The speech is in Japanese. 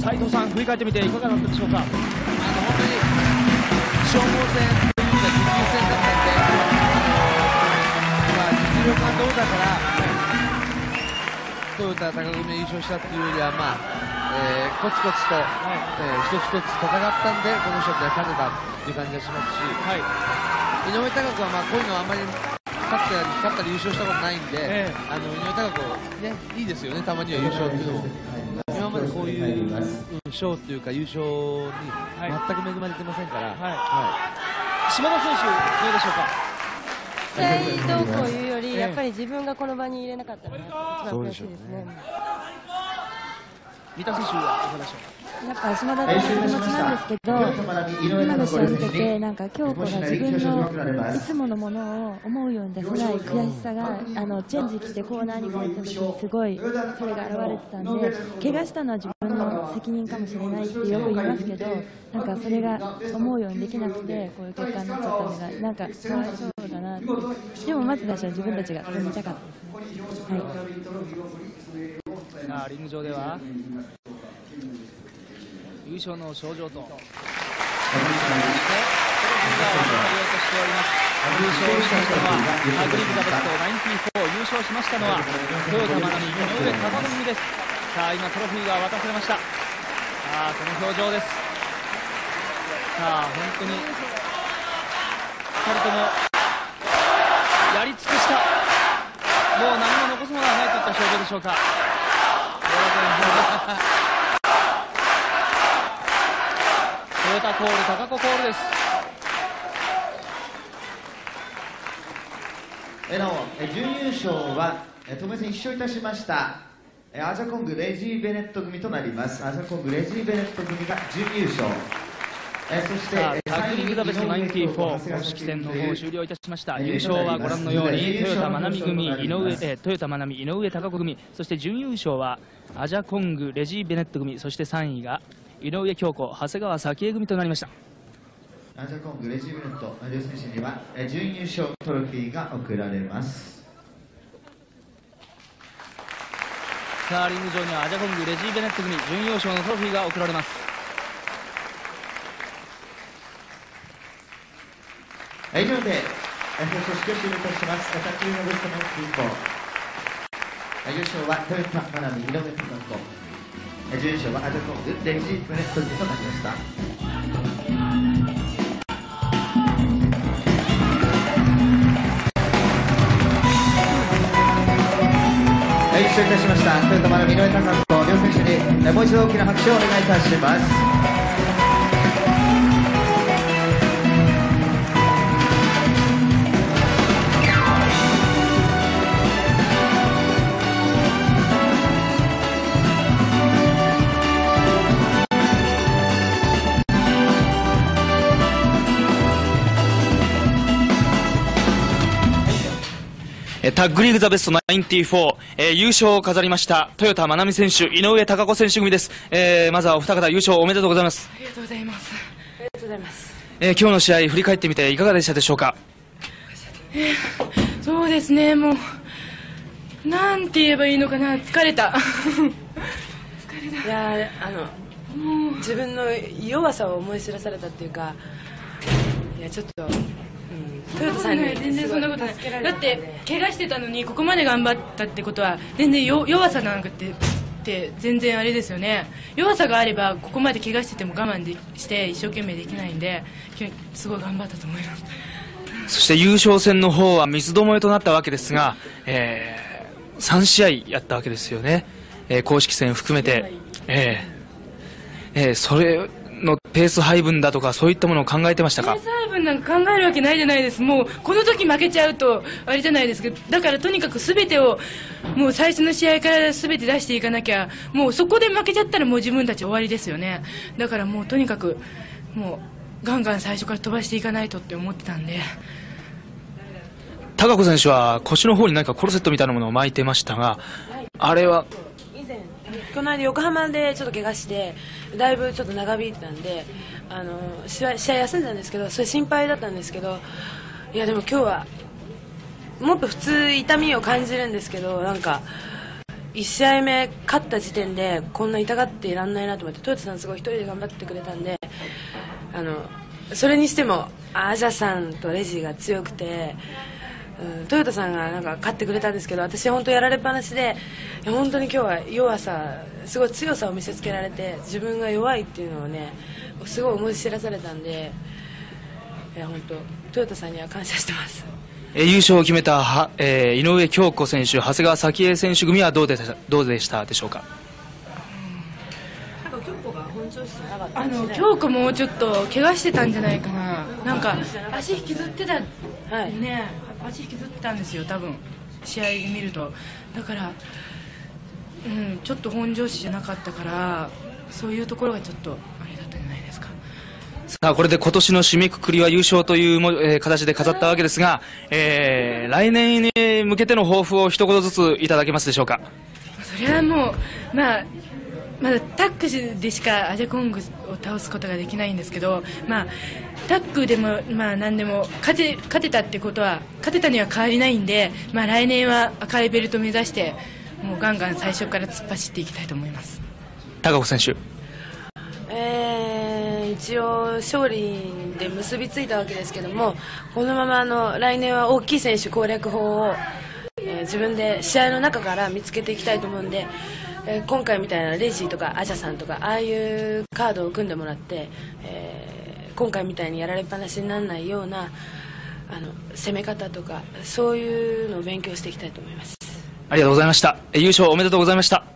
斉藤さん、振り返ってみていかがだったでしょうか？あの本当に消耗戦というか持久戦だったんで、まあ、実力がどうだから、トヨタ高組で優勝したっていうよりは、まあえーコツコツと、えー一つ一つ戦ったんで、この人で勝てたっていう感じがしますし、はい。井上貴子はまあこういうのはあんまり勝ったり勝ったり優勝したことないんで、ええあの井上貴子、ね、いいですよね、たまには優勝っていうのも。今までこういう、うん、賞っていうか優勝にはい全く恵まれてませんから、はい。島田選手、どうでしょうか？試合どうこういうより、ええ。やっぱり自分がこの場に入れなかったのが一番悔しいですね。三田選手はいかがでしょうか。やっぱ島田の気持ちなんですけど、今の試合を見てて、なんか京子が自分のいつものものを思うように出せない悔しさが、あのチェンジしてコーナーに入った時にすごいそれが現れてたんで、怪我したのは自分の責任かもしれないってよく言いますけど、なんかそれが思うようにできなくて、こういう結果になっちゃったのが、なんかかわいそうだなって。でもまず最初は自分たちが取りたかったですね。はい。リング上では優勝の賞状と。そしてトロフィーが渡されようとしております。優勝したのはアグリブザベスト94優勝しましたのは豊田真奈美井上貴組です。さあ今トロフィーが渡されました。さあこの表情です。さあ本当に2人ともやり尽くした。もう何も残すものはないといった表情でしょうかトヨタコール、高子コールです。えなおえ準優勝はえ当面戦1勝いたしました。えアジャコングレジー・ベネット組となります。アジャコングレジー・ベネット組が準優勝。えそしてタッグリングザベスト3位に井上94公式戦の方終了いたしました。優勝はご覧のようにトヨタ真奈美組井上えトヨタ真奈美井上貴子組そして準優勝はアジャコングレジー・ベネット組そして3位が井上京子長谷川早紀江組となりました。アジャコングレジー・ベネット両選手にはえ準優勝トロフィーが贈られます。さあリング上にはアジャコングレジー・ベネット組準優勝のトロフィーが贈られます。え以上でえ表彰式を終了いたします。え卓球のベストの金庫え優勝はトヨタ真奈美井上貴子え準優勝はアジャコールレジー・ベネット組となりましたはい、失礼いたしました。トヨタマナミ井上貴子両選手にもう一度大きな拍手をお願いいたします。タッグリーグザベスト94、えー優勝を飾りましたトヨタ真奈美選手井上貴子選手組です、えーまずはお二方優勝おめでとうございます、ありがとうございます。ありがとうございます。えー今日の試合振り返ってみていかがでしたでしょうか？そうですね、もう、なんて言えばいいのかな、疲れた。いやーあの自分の弱さを思い知らされたっていうか、いやちょっと、さんに。全然そんなことない。だって、怪我してたのに、ここまで頑張ったってことは、全然よ弱さなんかって、って全然あれですよね。弱さがあれば、ここまで怪我してても我慢でして、一生懸命できないんで、すごい頑張ったと思います。そして優勝戦の方は三つどもえとなったわけですが、えー、3試合やったわけですよね、えー公式戦含めて、えーえーそれのペース配分だとかそういったものを考えてましたか？ペース配分なんか考えるわけないじゃないです。もう、この時負けちゃうと、あれじゃないですけど、だからとにかく全てを、もう最初の試合から全て出していかなきゃ、もうそこで負けちゃったらもう自分たち終わりですよね。だからもうとにかく、もう、ガンガン最初から飛ばしていかないとって思ってたんで、高子選手は腰の方に何かコルセットみたいなものを巻いてましたが、あれはこの間横浜でちょっと怪我してだいぶちょっと長引いてたんであの試合休んだんですけどそれ心配だったんですけどいやでも今日はもっと普通痛みを感じるんですけどなんか1試合目勝った時点でこんな痛がっていらんないなと思ってトヨタさんすごい一人で頑張ってくれたんであのそれにしてもアジャさんとレジが強くて、うん、トヨタさんがなんか勝ってくれたんですけど私本当やられっぱなしでいや本当に今日は弱さすごい強さを見せつけられて自分が弱いっていうのをねすごい思い知らされたんでいや本当トヨタさんには感謝してます。えー優勝を決めたは、えー井上京子選手、長谷川早恵選手組はどうでしたどうでしたでしょうか？あの京子もちょっと怪我してたんじゃないかな。なんか足引きずってたはい。ね足引きずってたんですよ多分。試合で見ると。だからうんちょっと本調子じゃなかったからそういうところがちょっとあれだったんじゃないですか。さあ、これで今年の締めくくりは優勝というも、えー形で飾ったわけですが、えー来年に向けての抱負を一言ずついただけますでしょうか。それはもうまあまだタックでしかアジャコングを倒すことができないんですけど、まあ、タックでも、まあ、何でも勝て勝てたってことは勝てたには変わりないんで、まあ、来年は赤いベルト目指してもうガンガン最初から突っ走っていきたいと思います高子選手。えー一応勝利で結びついたわけですけどもこのままあの来年は大きい選手攻略法を、えー自分で試合の中から見つけていきたいと思うんで、えー今回みたいなレジとかアジャさんとかああいうカードを組んでもらって、えー今回みたいにやられっぱなしにならないようなあの攻め方とかそういうのを勉強していきたいと思います。ありがとうございました。優勝おめでとうございました。